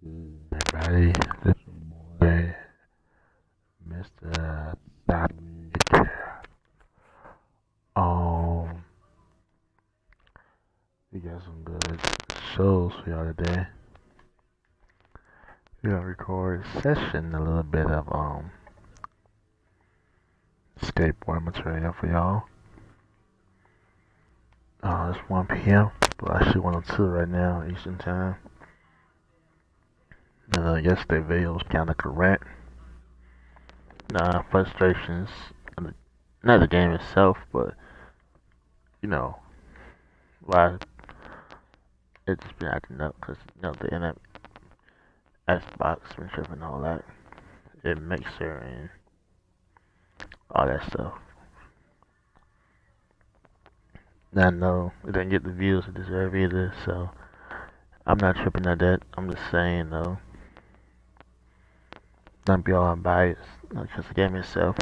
Everybody, this boy, Mr. Thunder. Um, we got some good shows for y'all today. We're gonna record a session, a little bit of um skateboard material for y'all. Uh, it's 1 p.m. But I shoot 102 right now, Eastern Time. Uh, yesterday video was kind of correct. Nah, frustrations, not the game itself, but you know, why it's been acting up because you know the internet, Xbox, been tripping all that, it mixer and all that stuff. I know it didn't get the views it deserve either, so I'm not tripping at that. I'm just saying though. Don't be all unbiased, because the game itself.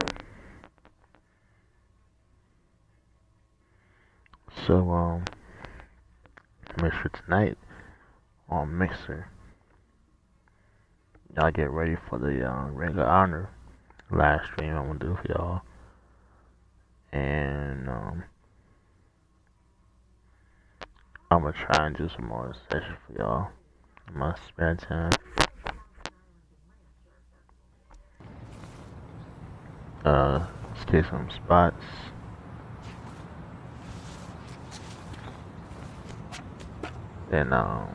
So um make sure tonight on Mixer. Y'all get ready for the um, regular honor live stream I'm gonna do for y'all. And um I'm gonna try and do some more sessions for y'all my spare time. Uh, let's get some spots. And um,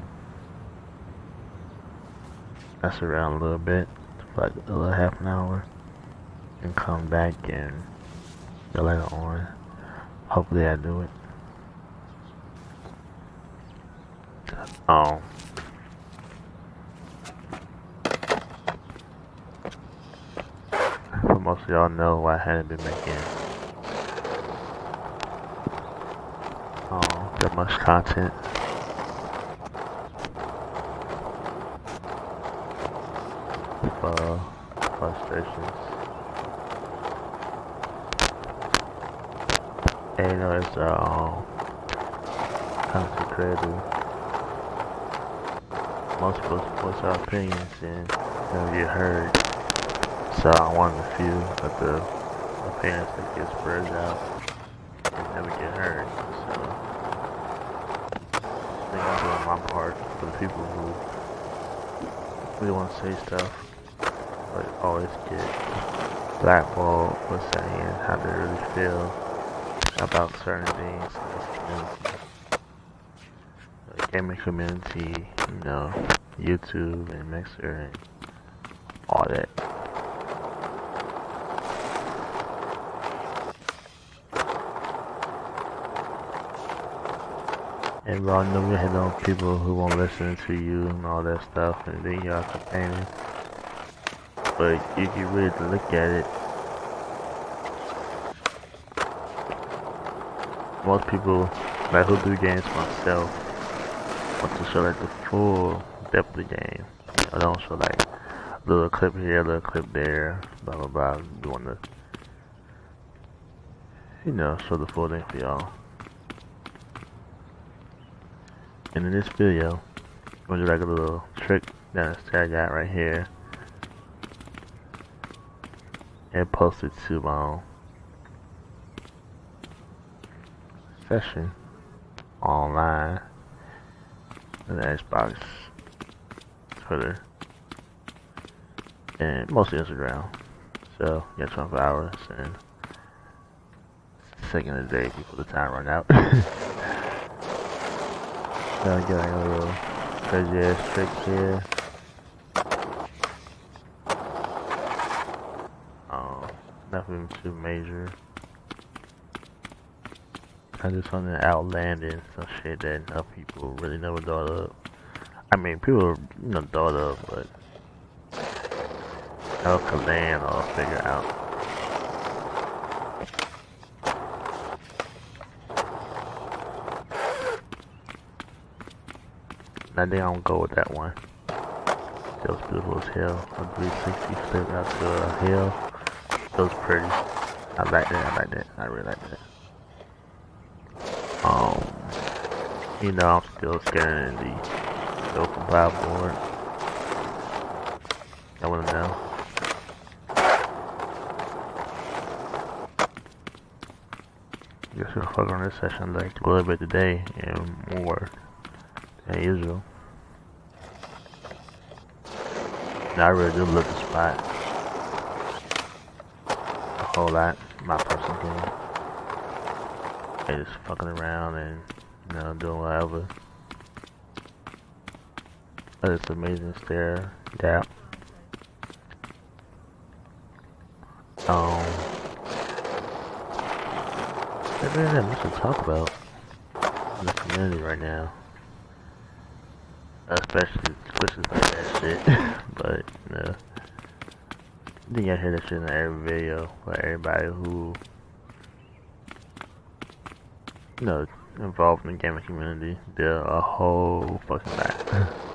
mess around a little bit, like a little half an hour, and come back and later on. Hopefully, I do it. Um, most y'all know why I hadn't been making um, that much content. For frustrations. And you know, it's uh, um, content creator us voice our opinions and never get heard. So one of the few of the opinions that get spread out and never get hurt. So I think I'm doing my part for the people who really want to say stuff but always get blackballed for saying how they really feel about certain things gaming community, you know, YouTube and Mixer and all that. We had on people who won't listen to you and all that stuff, and then y'all complaining. But if you really look at it, most people, like who do games myself, want to show like the full depth of the game. I don't show like little clip here, little clip there, blah blah blah. We want you know, show the full thing for y'all. And in this video, I'm gonna do like a little trick that I got right here. And post it to my session online on the Xbox, Twitter, and mostly Instagram. So, yeah, 24 hours and second of the day before the time run out. I get a little crazy ass here. Um, nothing too major. I just something outlandish, some shit that enough people really never thought of. I mean, people, you know, thought of, but how could land or figure out. I think I'm gonna go with that one. That was beautiful as hell. A 360 flip out to a hill. That was pretty. I like that, I like that, I really like that. Um, you know, I'm still scanning the local board. I wanna know. Guess we'll fuck on this session like a little bit today and more than usual. Now I really do love the spot a whole lot, my personal opinion. And just fucking around and you know doing whatever. But it's amazing stair. Yeah. Um, there's really not much to talk about in the community right now. Especially, especially like that shit. but, know, I think I hear that shit in every video. Like everybody who, you know, involved in the gaming community, they're a whole fucking lot.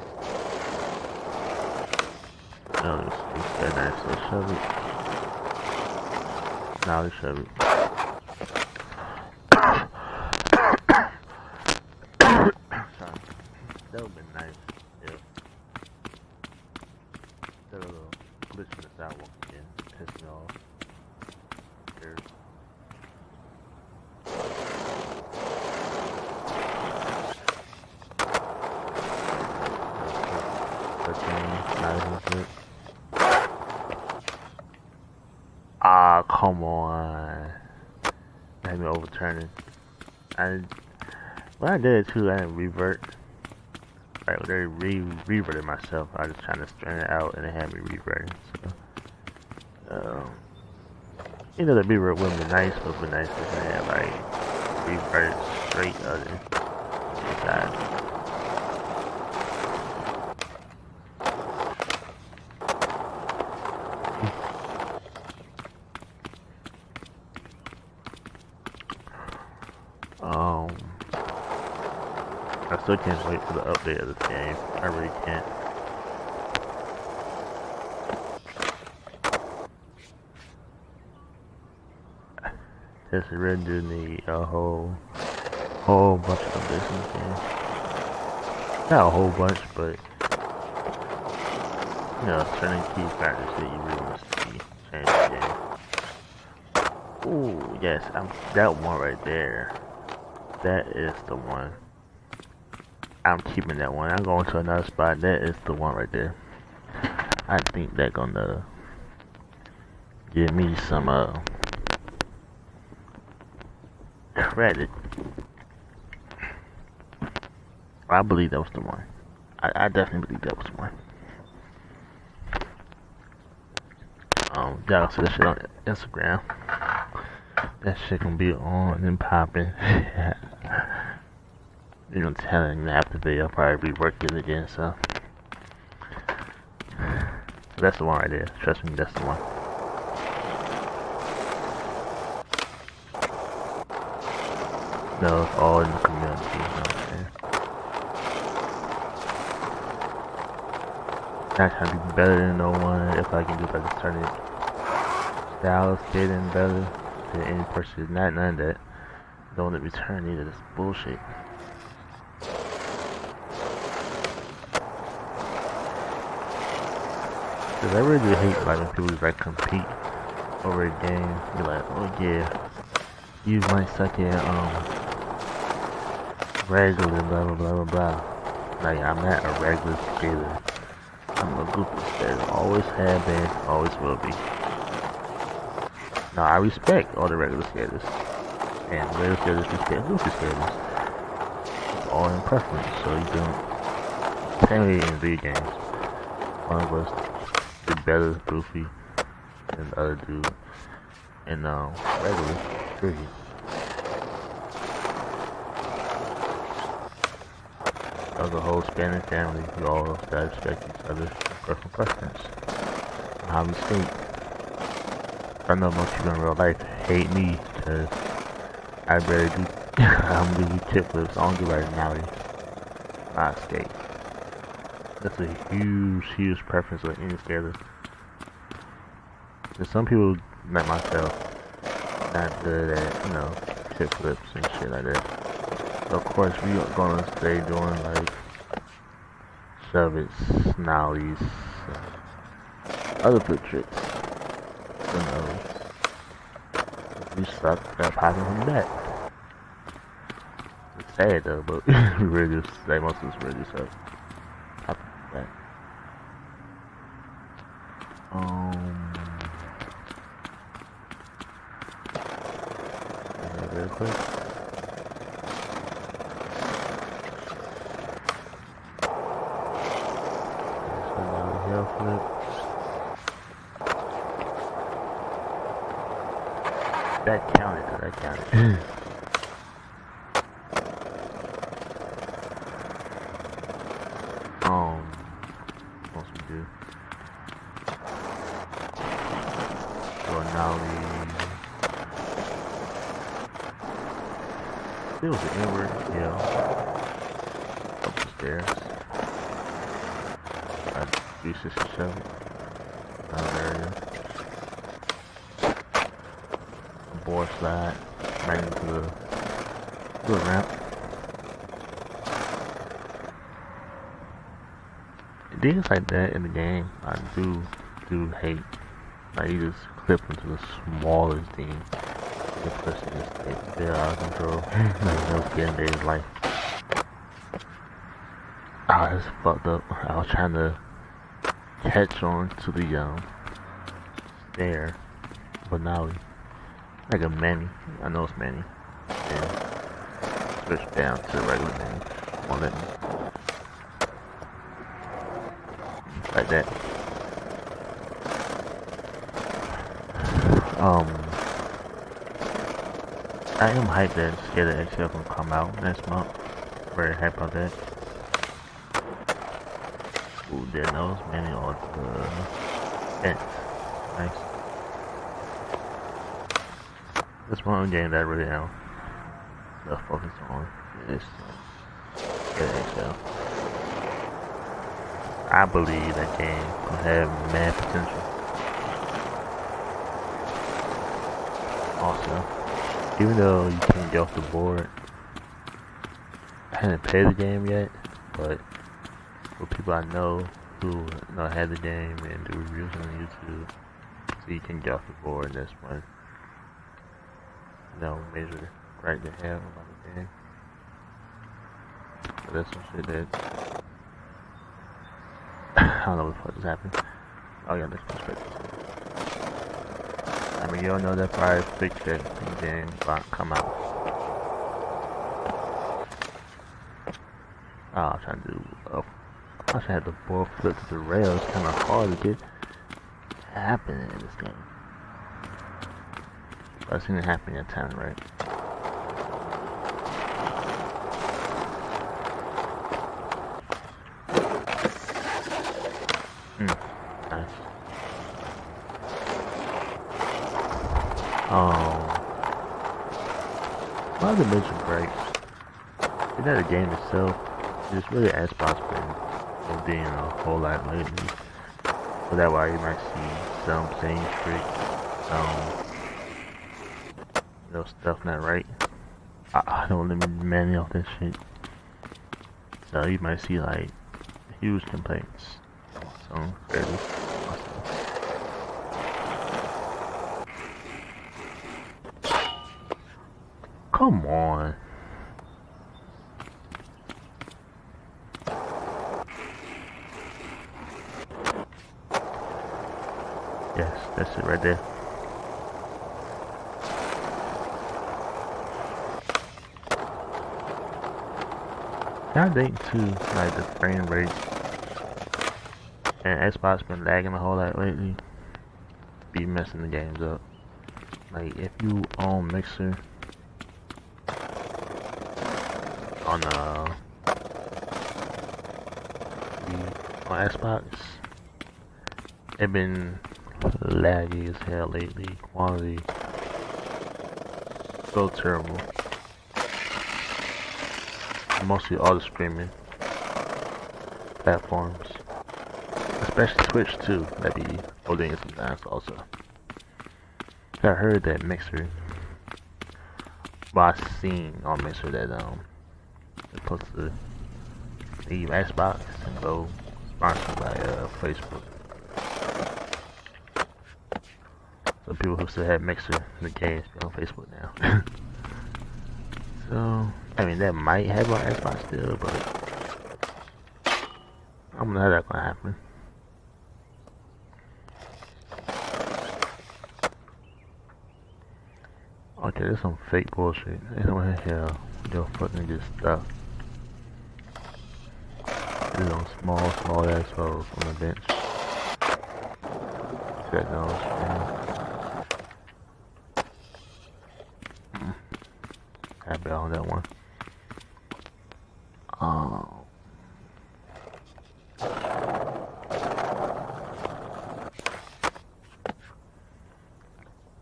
Oh, it's, it's very nice. Let's shove it. Now let's shove it. Sorry. That would've been nice if that little the sidewalk again pissed me off. There's. Ah, come on. Had me overturning. I when I did it too, I didn't revert. When they re reverted myself, I was just trying to straighten it out, and it had me reverting. So, you know, the revert wouldn't be nice, but it would be nice if I had like reverted straight other side. Um, I still can't wait for the update of this game. I really can't. Just really do need a whole, whole bunch of updates in this game. Not a whole bunch, but you know, certain key factors that you really want to see change the game. Ooh, yes, I'm that one right there. That is the one. I'm keeping that one. I'm going to another spot. That is the one right there. I think they're gonna give me some uh credit. I believe that was the one. I, I definitely believe that was the one. Um, y'all see that shit on Instagram. That shit gonna be on and popping. you know, telling me after the I'll probably be working again, so. That's the one right there. Trust me, that's the one. No, it's all in the community. Not trying to be better than no one. If I can do, if I can turn it style getting better than any person. Not none that. Don't let me turn either. That's bullshit. Cause I really hate like when people like compete over a game. Be like, oh yeah, you might suck at um regular blah blah blah blah blah. Like I'm not a regular skater. I'm a goofy skater. Always have been, always will be. Now I respect all the regular skaters. And regular skaters respect goofy skaters. It's all in preference, so you don't same in video games. One of us did better goofy than the other dude. And um regular, period. Of the whole Spanish family, we all respect each other's personal preference. We skate. I know most people in real life hate me because I barely do I don't do tip flips, I don't do originality. I skate. That's a huge, huge preference with any skater. There's some people like myself not good at, you know, tip flips and shit like that. Of course, we are gonna stay doing like it, snowies, other good tricks. Who knows? If you suck, they'll pop him back. It's sad though, but we really just, like most of us really suck. Pop him back. Um. Real quick. flip. That counted, that counted. um, what else we do? So now we... It was an inward, yeah. Up the stairs. 367. Another area. Board slide. Right into the, to the ramp. Things like that in the game, I do do hate. Like you just clip into the smallest thing. The person just they're out of control. like no skin day life. Ah, oh, it's fucked up. I was trying to catch on to the um stair. But now like a Manny. I know it's Manny. Yeah. Switch down to the regular Manny. Won't let me. Like that. Um I am hyped that Skater XL can come out next month. Very happy about that. Ooh, there knows many of the fence. Nice. This one game that I really am the focus on is NHL. I believe that game will have mad potential. Also, even though you can't get off the board, I haven't played the game yet, but for people I know who you know had the game and do reviews on YouTube, so you can get off the board. That's one, know, major right to have about the game. But that's some shit that don't know what the fuck just happened. Oh yeah, that's perspective. I mean, you don't know that probably fixed it and then come out. Oh, I'm trying to do a I should have the ball flip to the rail. It's kind of hard to get happen in this game. I've seen it happen at times, right? Hmm. Nice. Oh. Why the mission breaks? Is that the game itself? It's really as possible being a whole lot lately. So that's why you might see some same trick, um, know, stuff not right. I, I don't let me manage off that shit. So you might see like huge complaints. So fairly Come on. Yes, that's it right there. I think too, like the frame rate and Xbox been lagging a whole lot lately. Be messing the games up. Like if you own Mixer on uh on Xbox, it been laggy as hell lately. Quality so terrible. Mostly all the streaming platforms. Especially Twitch too, that be holding it sometimes also. I heard that Mixer well I seen on Mixer that um supposed to leave Xbox and go sponsored by uh, Facebook. So people who still have Mixer the games on Facebook now. so I mean that might have on Xbox still, but I don't know how that's gonna happen. Okay, there's some fake bullshit. Anyone here, yo fucking get stuck. Is on small, small ass roads on the bench. Check those. Mm. Happy on that one. Um.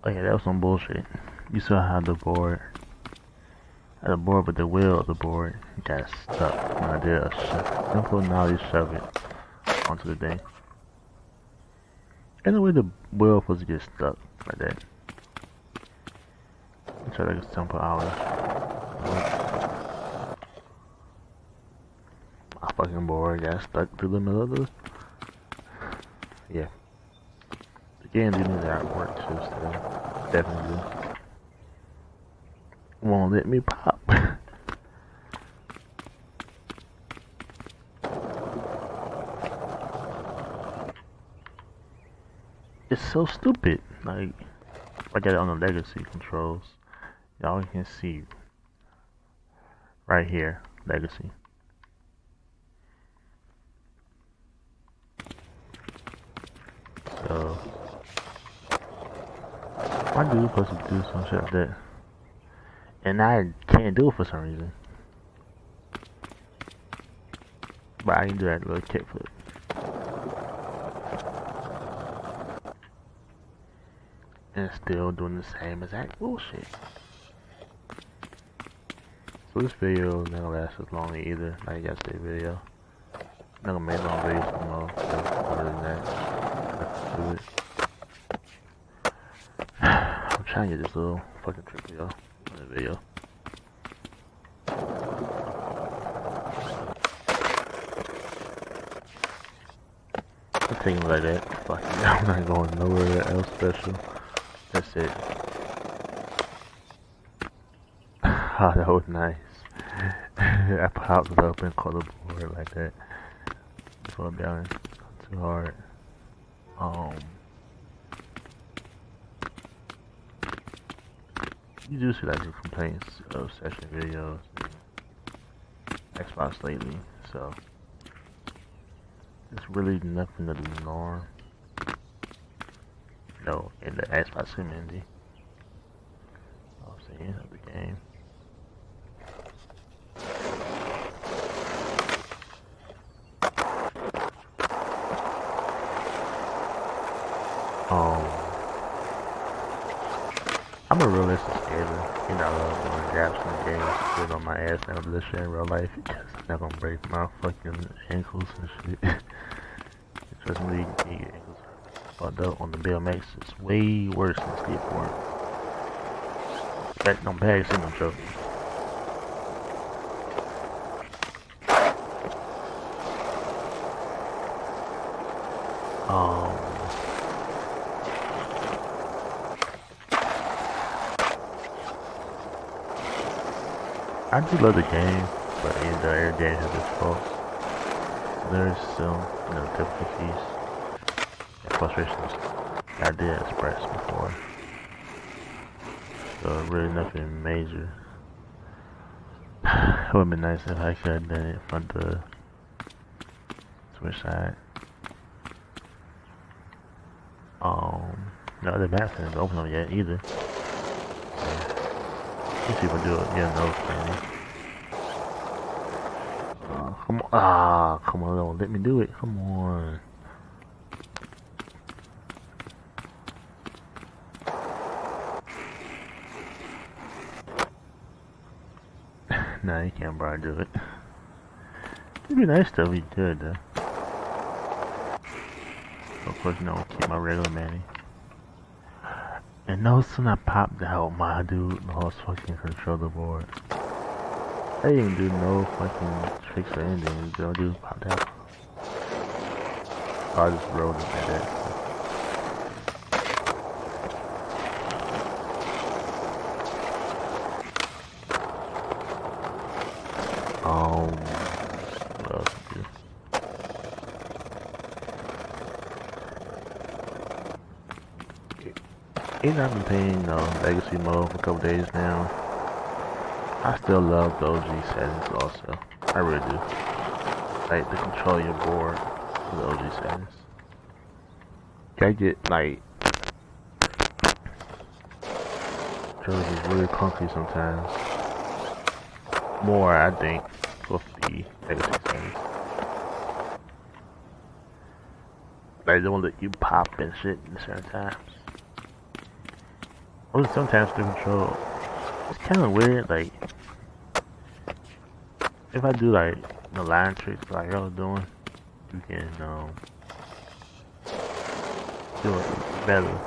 Oh yeah, that was some bullshit. You saw how the board, how the board with the wheel of the board got stuck when I did a. Simple knowledge it onto the thing. And the way the wheel was get stuck like that. Try like a simple hour. My fucking board got stuck through the middle of the. Yeah. The game need that work still. Definitely won't let me pop. It's so stupid. Like, I got it on the legacy controls. Y'all can see right here, legacy. So, do you supposed to do some shit like that? And I can't do it for some reason. But I can do that little kickflip. And still doing the same exact bullshit. So this video is not gonna last as long either, like yesterday's video. I'm not gonna make long videos no more, other than that. do it. I'm trying to get this little fucking trick video in the video. I'm taking like that. Fuck I'm not going nowhere else special. It. Oh, that was nice. I popped it up and caught the board like that. Slow down too hard. Um. you do see like the complaints of session videos Xbox lately, so it's really nothing to the norm. No, in the Xbox community. I'm saying of the game. Um I'm a realistic skater. You know, I love doing gaps in the game. Sit on my ass and this shit in real life. It's not gonna break my fucking ankles and shit. Trust me, you get fucked on the BMX. It's way worse than skateboard. Back on bags in them joke. Um I do love the game, but you know, every game has its faults. There's some, you know, difficulties frustrations I did express before. So really nothing major. it would have been nice if I could have done it from the Switch side. Um, no, the map hasn't open up yet either. These people do it. Yeah, no, Kenny. Uh, come on. Ah, come on. Let me do it. Come on. Nah, you can't probably do it. It'd be nice though if you could, though. Of course, you know, keep my regular Manny. And no sooner I popped out, my dude lost fucking control of the board. I didn't do no fucking tricks or anything. The dude popped out. I just rolled it like that. Um? Even I've been playing uh, Legacy mode for a couple days now. I still love the OG settings also. I really do. Like the control your board with OG settings. I get like is really clunky sometimes. More I think with the legacy. Like they won't let you pop and shit in certain times. Or sometimes the control it's kinda weird like if I do like the line tricks like was doing, you can um do it better with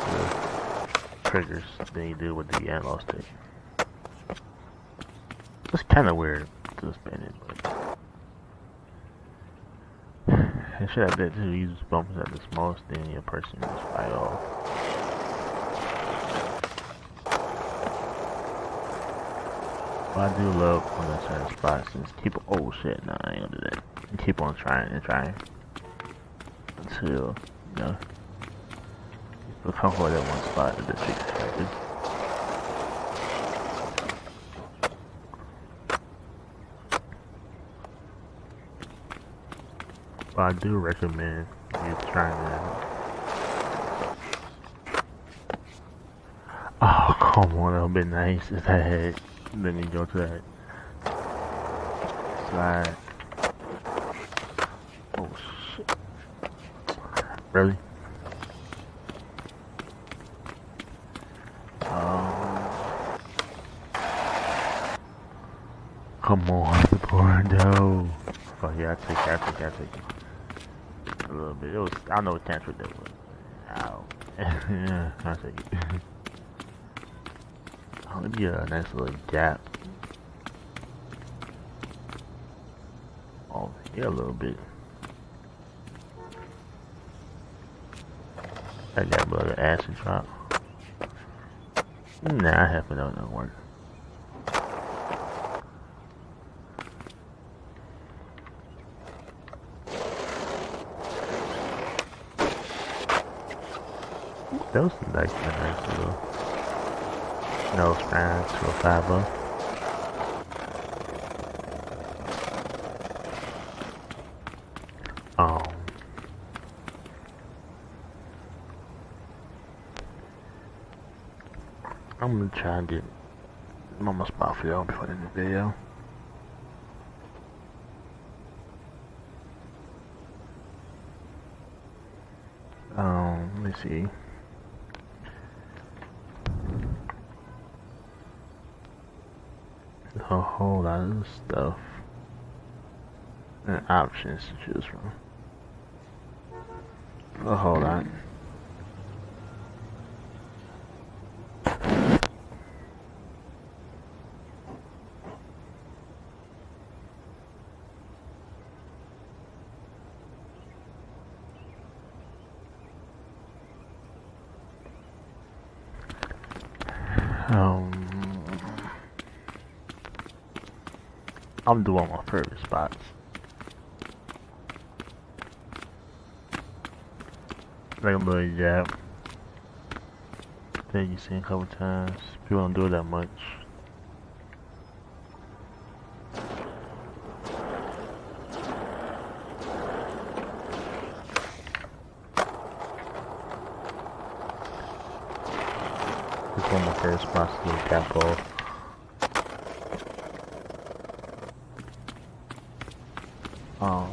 the triggers than you do with the analog stick. It's kinda weird to spin it, but I should have that too, use bumpers at the smallest thing your person just fight off. But I do love when I certain spot and keep oh shit, nah I ain't gonna do that. And keep on trying and trying. Until, you know, you feel comfortable at one spot that the trick But I do recommend you trying that. Oh, come on, that would be nice if I had then you go to that slide. Oh shit. Really? Um, come on, the board, no. Oh yeah, I take, I take, I take a little bit. It was, I know what can't that was. Ow. yeah, I take it. Oh, it'd be a nice little gap. Oh, yeah, a little bit. I got a little acid drop. Nah, I have it don't work. That was nice, 5 -0. Um, I'm gonna try and get my spot for y'all before the end of the video. Um, let me see. a whole lot of stuff and options to choose from. A whole lot. I'm doing my favorite spots. Like a little jab. That you seen a couple times. People don't do it that much. It's one of my favorite spots to do off. Um,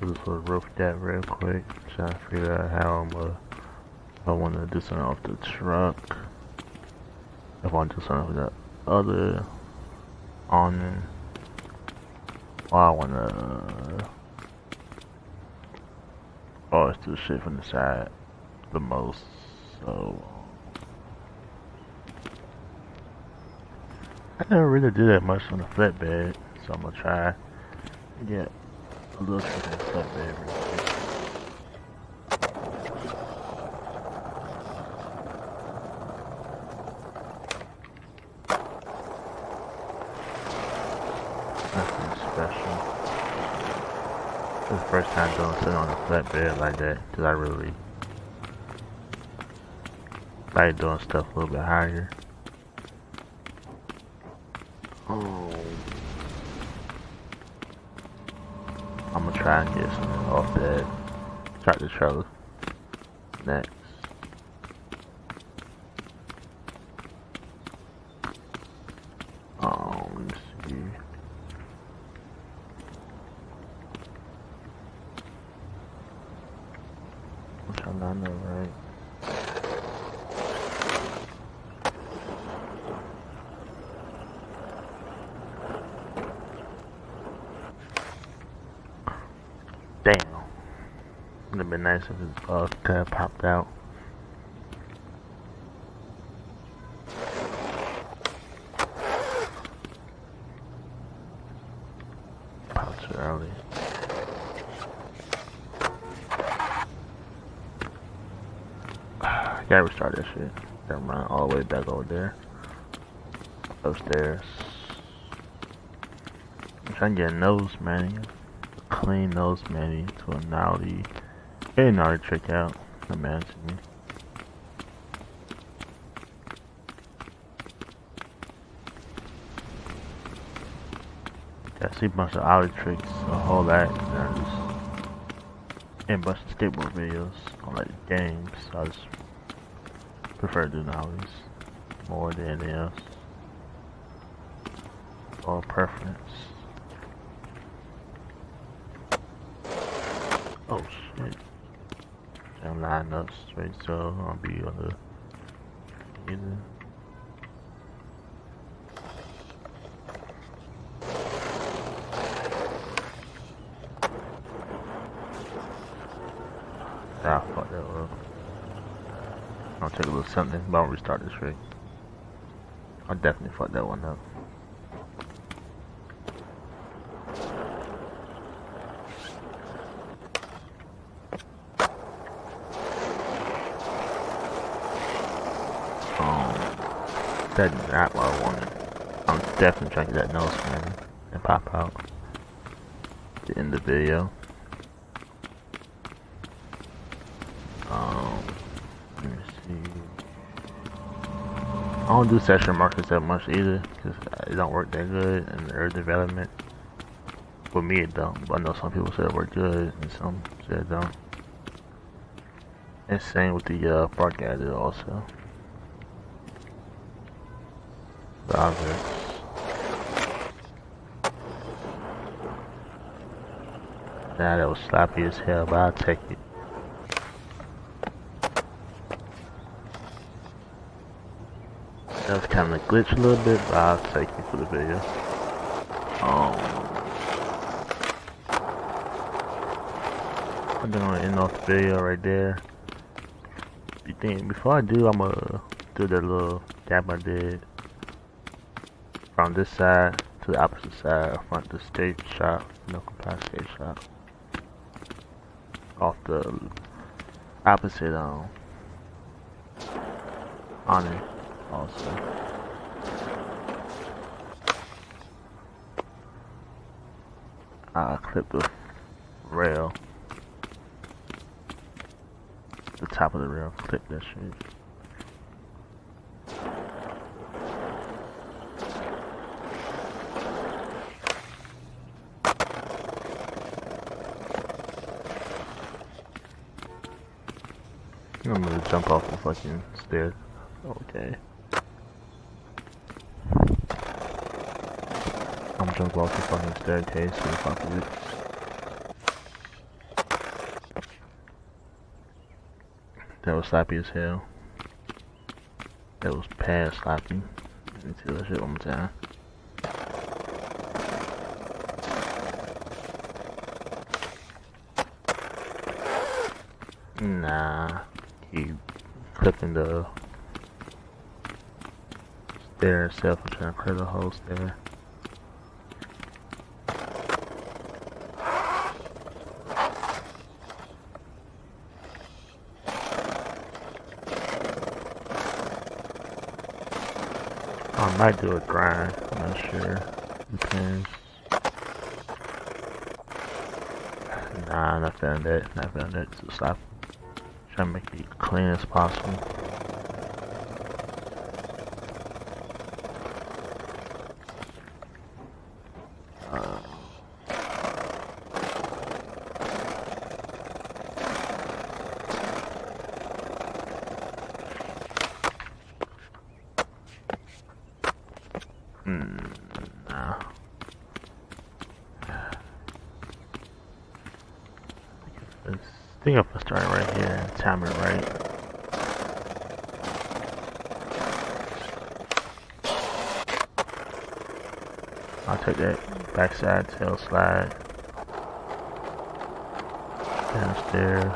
just sort of rough that real quick, trying to figure out how I'm uh, I want to do something off the truck, if I want to do something with the other awning. Well, I wanna. Oh, it's the shit from the side the most, so. I never really do that much on the flatbed, so I'm gonna try to get a little on the flatbed real quick. Nothing special. This is the first time doing something on a flatbed like that, because I really like doing stuff a little bit higher. Oh. I'm gonna try and get something off that tractor trailer next. Um, let's see. Which one I know, right? Damn. His uh, tab popped out. Popped early. Gotta restart that shit. Gotta run all the way back over there. Upstairs. I'm trying to get a nose manual. Clean nose manual to a gnarly, a gnarly trick out. Imagine. I see a bunch of ollie tricks, a whole lot, and and a bunch of skateboard videos on like games. I just prefer doing ollies more than anything else. Or preference. Oh shit. I'm up straight so I'll be on the either. Ah, fuck that up. I'll take a little something, but I'll restart this rig. I'll definitely fuck that one up. Um, that's not what I wanted. I'm definitely trying to get that nose man and pop out. To end the video. Um, let me see. I don't do session markers that much either, because it don't work that good in the early development. For me it don't, but I know some people say it work good, and some say it don't. And same with the uh, park editor also. The. Nah, that was sloppy as hell, but I'll take it. That was kind of glitch a little bit, but I'll take it for the video. Um, I'm gonna end off the video right there. You think before I do, I'm gonna do that little dab I did from this side to the opposite side, front the skate shop, no compact skate shop, off the opposite um on it also. I clip the rail, the top of the rail, clip that shit. I'm gonna jump off the fucking stairs. Okay. I'm gonna jump off the fucking staircase and fuck it. That was sloppy as hell. That was past sloppy. Let me see that shit one more time. Nah, he clipping the stair itself. I'm trying to clear the whole stair. I might do a grind. I'm not sure. Depends. Nah, not found that. Not found that. So stop. To make it clean as possible. I think if I start right here and time it right. I'll take that backside tail slide downstairs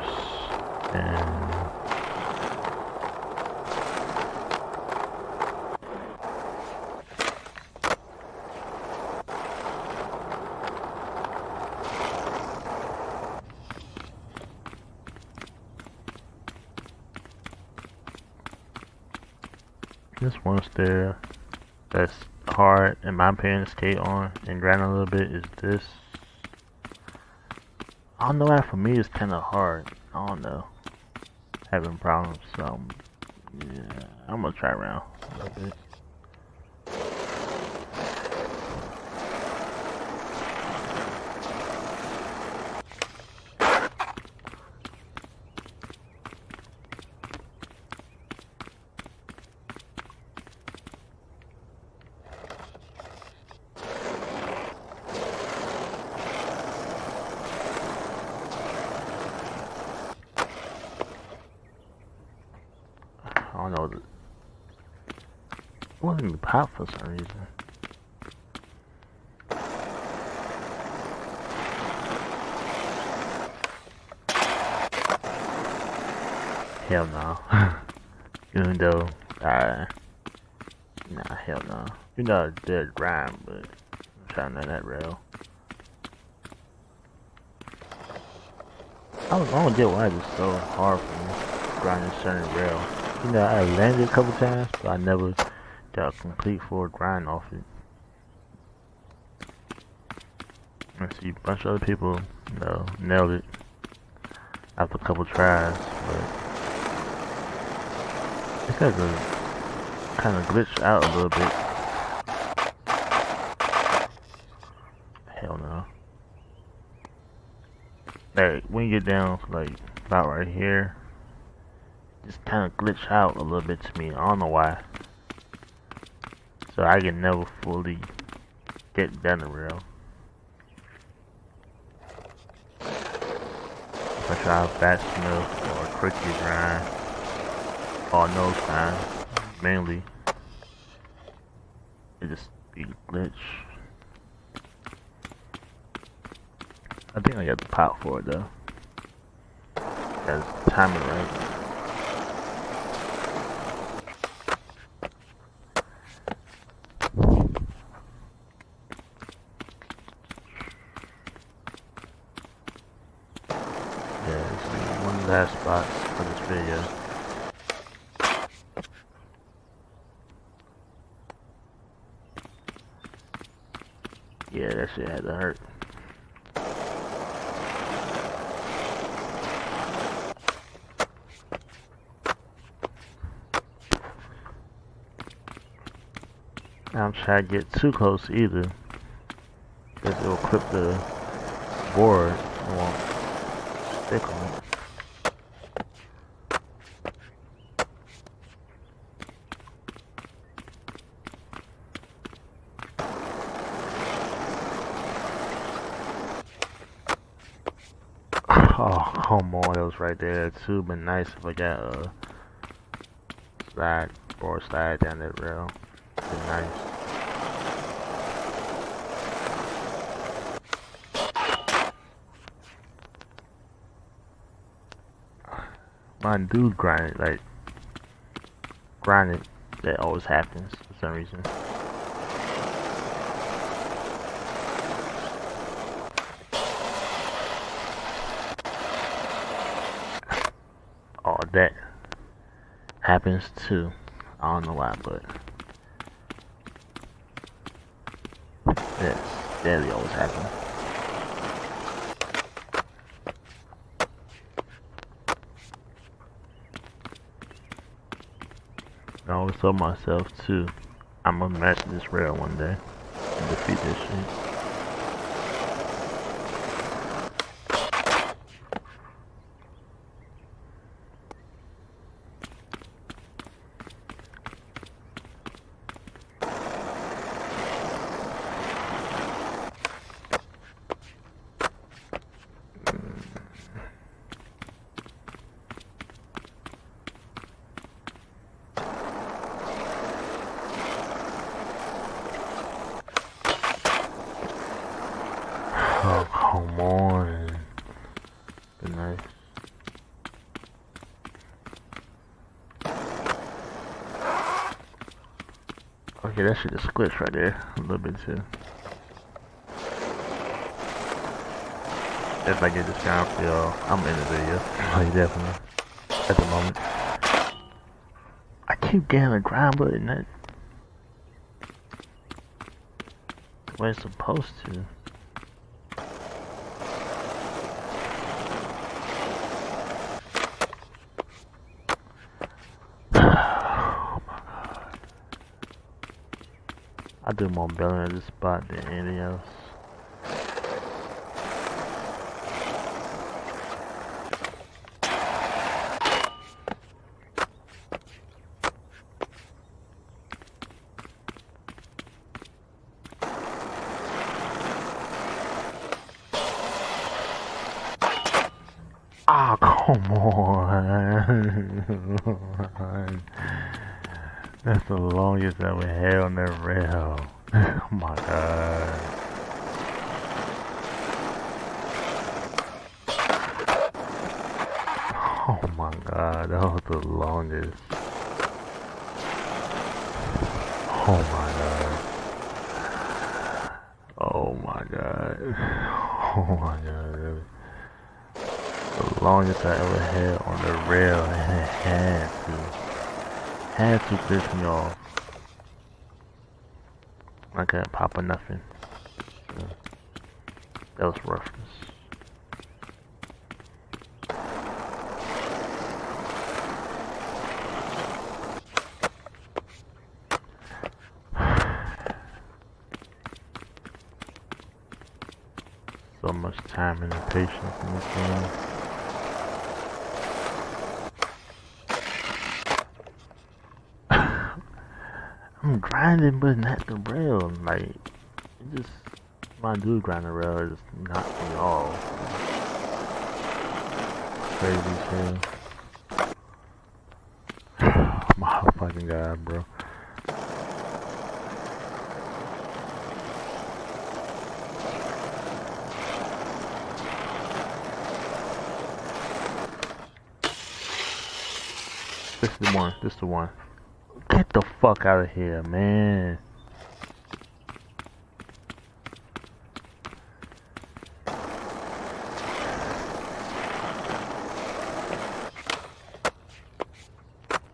and This one stair that's hard in my opinion to skate on and grind a little bit is this. I don't know why for me it's kinda hard. I don't know. Having problems, so yeah, I'm gonna try around a little bit. I don't know. It wasn't even pop for some reason. Hell no. Even though, uh, nah, hell no. You're not a dead rhyme, but I'm trying to that rail. I I don't get why it's so hard for me grinding certain rail. You know, I landed a couple times, but I never got a complete full grind off it. I see a bunch of other people, you know, nailed it after a couple tries, but like a kind of glitch out a little bit. Hell no. Like, when you get down, like, about right here, just kind of glitch out a little bit to me. I don't know why. So I can never fully get down the rail. If I try fast enough or quickly grind or no time, mainly it just be glitch. I think I got the pot for it though. Got timing right. last spots for this video. Yeah, that shit had to hurt. I'm trying to get too close either. Because it will clip the board and won't stick on it. Come right there. Too been nice if I got a slide or slide down that rail. Nice. My dude grinded like grinded That always happens for some reason. Oh, that happens too. I don't know why, but yes, that always happens. I always told myself too, I'm gonna match this rail one day and defeat this shit. Oh, come on. Good nice. Okay, that should just glitched right there. A little bit too. If I get this down for y'all, I'm in the video. Oh, like, definitely. At the moment. I keep getting a grind button that... The way it's supposed to. I do more building at this spot than anything else. Ah, oh, come on. That's the longest I ever had on that rail. oh my god. Oh my god, that was the longest. Oh my god. Oh my god. Oh my god. The longest I ever had on the rail and it had to to piss me off. I can't pop or nothing. That was roughness. so much time and patience in this game. I'm grinding, but not the rail. Like, just, when I do grind the rail, it's not me off. Crazy shit. My fucking god, bro. This is the one. This is the one. Get the fuck out of here, man.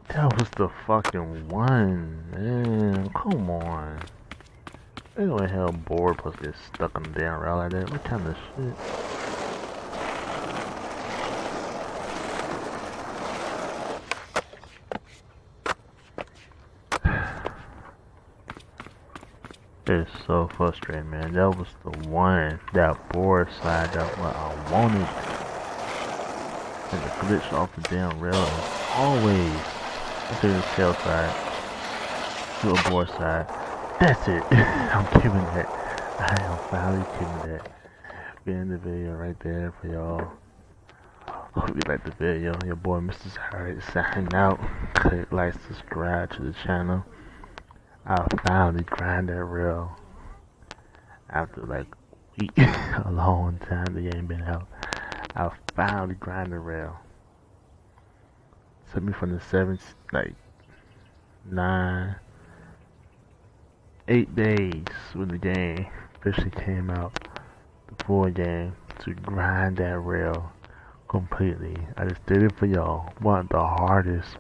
That was the fucking one, man. Come on. They don't hell bored plus get stuck on the damn rail like that. What kind of shit? So frustrating, man. That was the one, that board side, that what I wanted. And the glitch off the damn rail always to the tail side, to a board side. That's it. I'm giving that. I am finally giving that. Being the video right there for y'all. Hope you like the video. Your boy Mysta Cyric signing out. Click like, subscribe to the channel. I finally grind that rail after like a week, a long time the ain't been out. I finally grind the rail. Took me from the seventh, like nine, eight days when the game officially came out, full game, to grind that rail completely. I just did it for y'all. One of the hardest,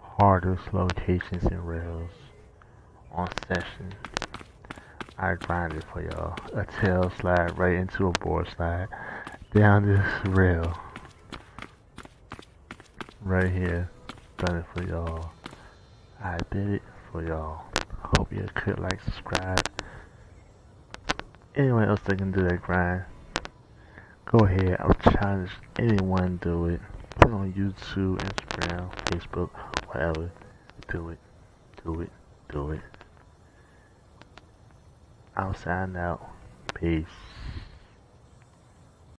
hardest locations in rails on session. I grinded for y'all. A tail slide right into a board slide down this rail. Right here. Done it for y'all. I did it for y'all. Hope you could like, subscribe. Anyone else that can do that grind, go ahead. I'll challenge anyone do it. Put on YouTube, Instagram, Facebook, whatever. Do it. Do it. Do it. I'll sign out. Peace.